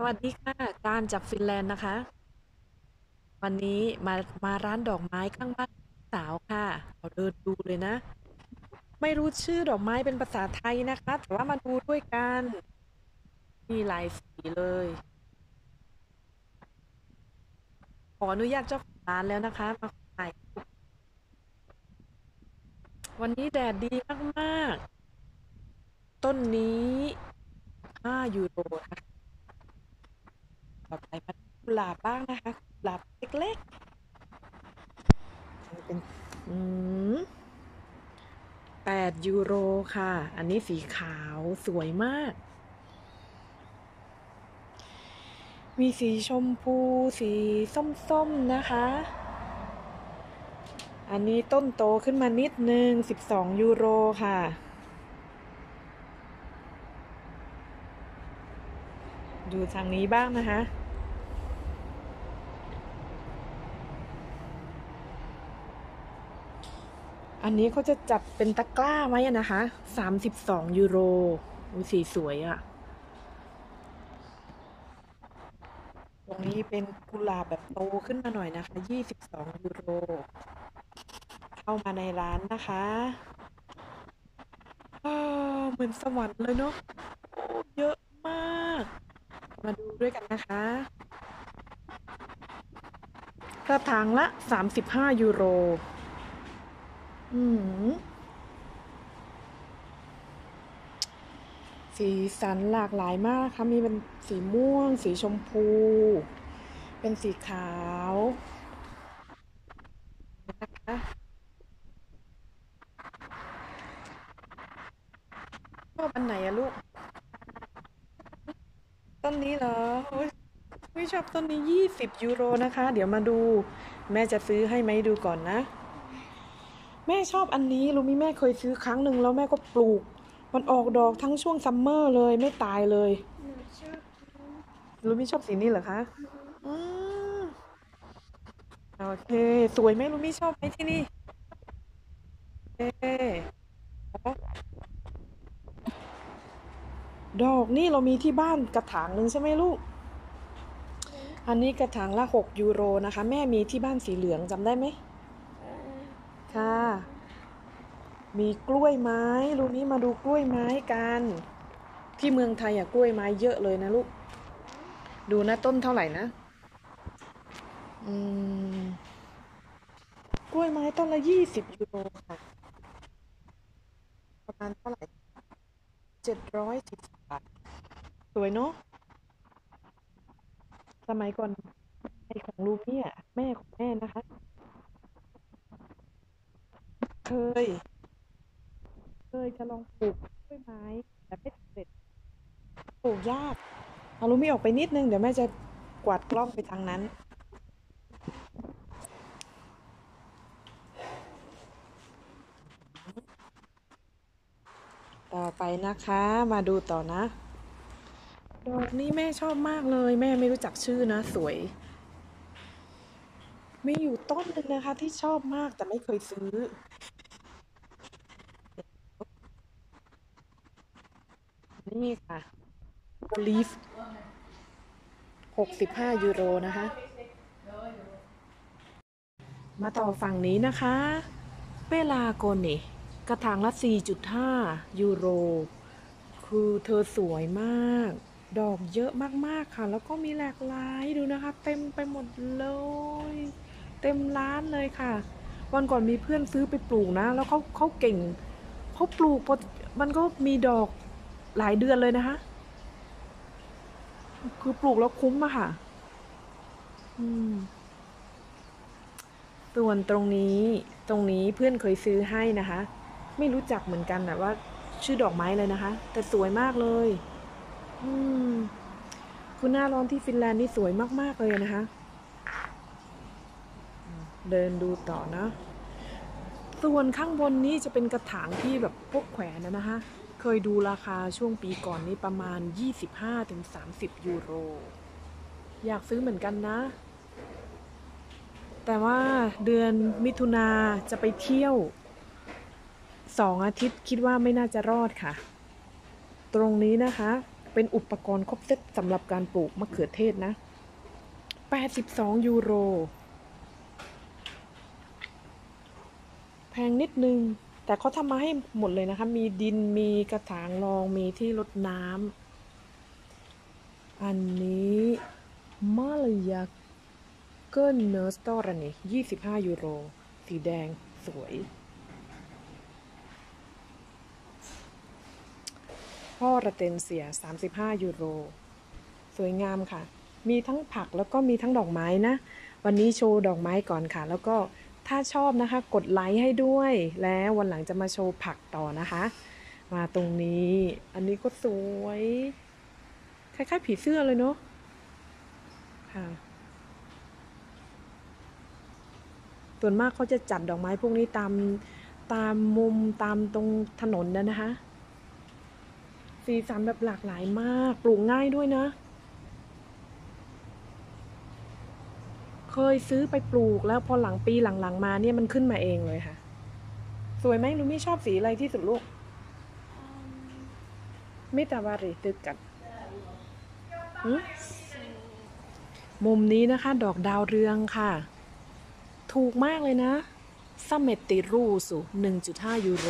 สวัสดีค่ะ การจากฟินแลนด์นะคะ วันนี้มามาร้านดอกไม้ข้างบ้านสาวค่ะเราเดินดูเลยนะ ไม่รู้ชื่อดอกไม้เป็นภาษาไทยนะคะ แต่ว่ามาดูด้วยกัน มีหลายสีเลย ขออนุญาตเจ้าของร้านแล้วนะคะ มาถ่ายวันนี้แดดดีมาก ๆ ต้นนี้5ยูโรนะคะ ต่อไปมาดูกุหลาบบ้างนะคะกุหลาบเล็กๆอันนี้เป็นอืม8ยูโรค่ะ อันนี้สีขาวสวยมาก มีสีชมพู สีส้มๆนะคะ อันนี้ต้นโตขึ้นมานิดนึง12ยูโรค่ะดูทางนี้บ้างนะคะ อันนี้เขาจะจัดเป็นตะกร้าไว้อะนะคะ32ยูโรอุ๊ยสีสวยอะตรงนี้เป็นกุหลาบแบบโตขึ้นมาหน่อยนะคะ22ยูโร เข้ามาในร้านนะคะอ้าวเหมือนสวรรค์เลยเนาะโอ้เยอะมาก มาดูด้วยกันนะคะกระถางละ 35 ยูโร อืมสีสันหลากหลายมากค่ะมีเป็นสีม่วง สีชมพู เป็นสีขาวนะคะชอบอันไหนอะลูก ต้นนี้เหรอไม่ชอบต้นนี้20ยูโรนะคะ เดี๋ยวมาดู แม่จะซื้อให้ไหมดูก่อนนะ แม่ชอบอันนี้รู้มิแม่เคยซื้อครั้งหนึ่งแล้วแม่ก็ปลูก มันออกดอกทั้งช่วงซัมเมอร์เลยไม่ตายเลยหนูชอบรู้มิชอบสีนี้เหรอคะอืมโอเค สวยไหมรู้มิชอบไหมที่นี่เอ๊ดอกนี่เรามีที่บ้านกระถางหนึ่งใช่ไหมลูก อันนี้กระถางละ6ยูโรนะคะ แม่มีที่บ้านสีเหลืองจำได้ไหมเอ่อ ค่ะ มีกล้วยไม้ลูกนี้มาดูกล้วยไม้กัน ที่เมืองไทยอะกล้วยไม้เยอะเลยนะลูก ดูนะต้นเท่าไหร่นะ อืม กล้วยไม้ต้นละยี่สิบยูโรค่ะ ประมาณเท่าไหร่เจ็ดร้อยสิบบาท สวยเนาะ สมัยก่อนไอของลูกเนี่ย แม่ของแม่นะคะ เคย เคยจะลองปลูกกล้วยไม้แต่ไม่สำเร็จปลูกยากเอาลูกไม่ออกไปนิดนึง เดี๋ยวแม่จะกวาดกล้องไปทางนั้น ต่อไปนะคะมาดูต่อนะ ดอกนี้แม่ชอบมากเลย แม่ไม่รู้จักชื่อนะ สวย มีอยู่ต้นหนึ่งนะคะ ที่ชอบมากแต่ไม่เคยซื้อ นี่ค่ะลีฟหกสิบห้ายูโรนะคะ มาต่อฝั่งนี้นะคะเปลาโกเนกระถางละ 4.5 ยูโร คือเธอสวยมาก ดอกเยอะมากๆค่ะ แล้วก็มีหลากหลายดูนะคะ เต็มไปหมดเลย เต็มร้านเลยค่ะ วันก่อนมีเพื่อนซื้อไปปลูกนะ แล้วเขาเขาเก่งเขาปลูกมันก็มีดอก หลายเดือนเลยนะคะ คือปลูกแล้วคุ้มอะค่ะ อืมส่วนตรงนี้ตรงนี้เพื่อนเคยซื้อให้นะคะ ไม่รู้จักเหมือนกันนะว่า ชื่อดอกไม้เลยนะคะ แต่สวยมากเลย อืมคุณหน้าร้อนที่ฟินแลนด์นี่สวยมาก ๆ เลยนะคะ เดินดูต่อนะ ส่วนข้างบนนี้จะเป็นกระถางที่แบบพวกแขวนนะนะคะ เคยดูราคาช่วงปีก่อนนี้ประมาณ 25-30 ยูโร อยากซื้อเหมือนกันนะ แต่ว่าเดือนมิถุนาจะไปเที่ยวสองอาทิตย์คิดว่าไม่น่าจะรอดค่ะ ตรงนี้นะคะ เป็นอุปกรณ์ครบเซตสำหรับการปลูกมะเขือเทศนะ 82 ยูโร แพงนิดนึง แต่เขาทำมาให้หมดเลยนะคะ มีดินมีกระถางรองมีที่รดน้ำอันนี้มาลายาเกิลเนอร์สตอร์นี่25ยูโร สีแดงสวย พ่อระเตนเสีย35ยูโร สวยงามค่ะ มีทั้งผักแล้วก็มีทั้งดอกไม้นะ วันนี้โชว์ดอกไม้ก่อนค่ะ แล้วก็ ถ้าชอบนะคะกดไลค์ให้ด้วย แล้ววันหลังจะมาโชว์ผักต่อนะคะ มาตรงนี้ อันนี้ก็สวยคล้ายๆผีเสื้อเลยเนาะค่ะส่วนมากเขาจะจัดดอกไม้พวกนี้ตามตามมุมตามตรงถนนนะนะคะ สีสันแบบหลากหลายมาก ปลูกง่ายด้วยนะ เคยซื้อไปปลูกแล้วพอหลังปีหลังๆมาเนี่ยมันขึ้นมาเองเลยค่ะ สวยไหมลูมี่ชอบสีอะไรที่สุดลูกมิตาวาริตึกกันหึมุมนี้นะคะ ดอกดาวเรืองค่ะ ถูกมากเลยนะซัมเมตติรูสุ1.5 ยูโร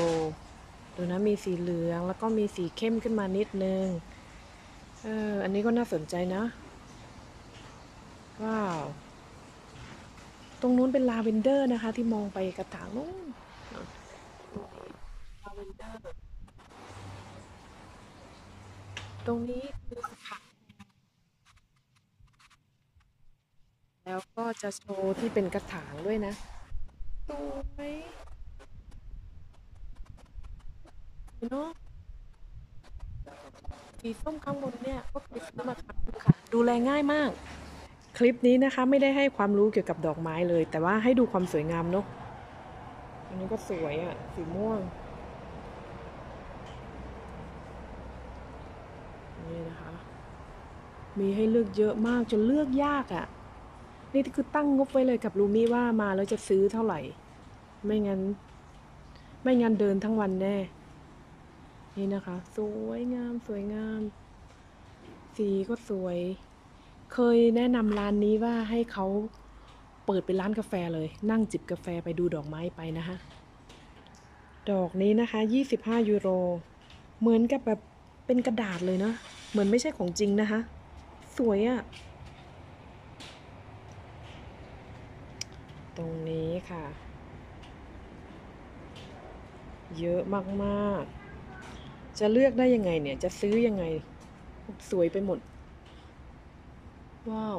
ดูนะ มีสีเหลืองแล้วก็มีสีเข้มขึ้นมานิดนึง เออ อันนี้ก็น่าสนใจนะ ว้าว ตรงนู้นเป็นลาเวนเดอร์นะคะ ที่มองไปกระถางนู้นลาเวนเดอร์ ตรงนี้คือผักแล้วก็จะโชว์ที่เป็นกระถางด้วยนะสวยเนาะสีส้มข้างบนเนี่ยก็คือซื้อมาทำค่ะ ดูแลง่ายมาก คลิปนี้นะคะไม่ได้ให้ความรู้เกี่ยวกับดอกไม้เลย แต่ว่าให้ดูความสวยงามเนาะอันนี้ก็สวยอะ่ะ สีม่วง นี่นะคะ มีให้เลือกเยอะมากจนเลือกยากอะ่ะ นี่คือตั้งงบไว้เลยกับลูมี่ว่ามาแล้วจะซื้อเท่าไหร่ ไม่งั้น ไม่งั้นเดินทั้งวันแน่ นี่นะคะ สวยงามสวยงาม สีก็สวย เคยแนะนำร้านนี้ว่าให้เขาเปิดเป็นร้านกาแฟเลย นั่งจิบกาแฟไปดูดอกไม้ไปนะคะ ดอกนี้นะคะ 25 ยูโร เหมือนกับแบบเป็นกระดาษเลยเนาะเหมือนไม่ใช่ของจริงนะคะ สวยอะตรงนี้ค่ะ เยอะมาก ๆ จะเลือกได้ยังไงเนี่ย จะซื้อยังไง สวยไปหมด ว้าว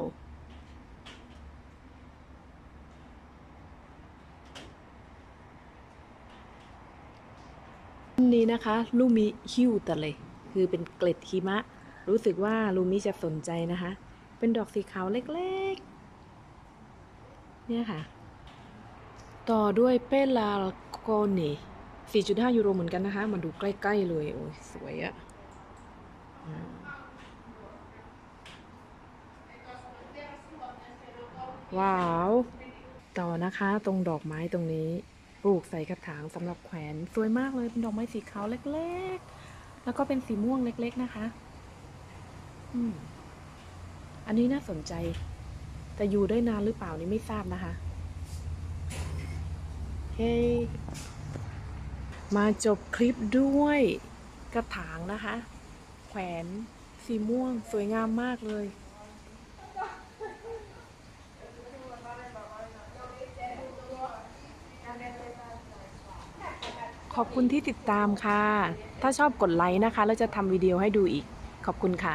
อันนี้นะคะลูมิฮิวตะเลย คือเป็นเกล็ดหิมะ รู้สึกว่าลูมิจะสนใจนะคะ เป็นดอกสีขาวเล็กๆ เนี่ยค่ะ ต่อด้วยเปลาโกนี4.5 ยูโรเหมือนกันนะคะ มาดูใกล้ ๆ เลย โอ้ยสวยอะอืม ว้าว ต่อนะคะตรงดอกไม้ตรงนี้ปลูกใส่กระถางสำหรับแขวนสวยมากเลยเป็นดอกไม้สีขาวเล็กๆ แล้วก็เป็นสีม่วงเล็กๆนะคะอืมอันนี้น่าสนใจ แต่อยู่ได้นานหรือเปล่านี่ไม่ทราบนะคะเฮ้มาจบคลิปด้วยกระถางนะคะ แขวนสีม่วงสวยงามมากเลย อบคุณที่ติดตามค่ะ ถ้าชอบกดไลค์นะคะ แล้วจะทำวิดีโอให้ดูอีก ขอบคุณค่ะ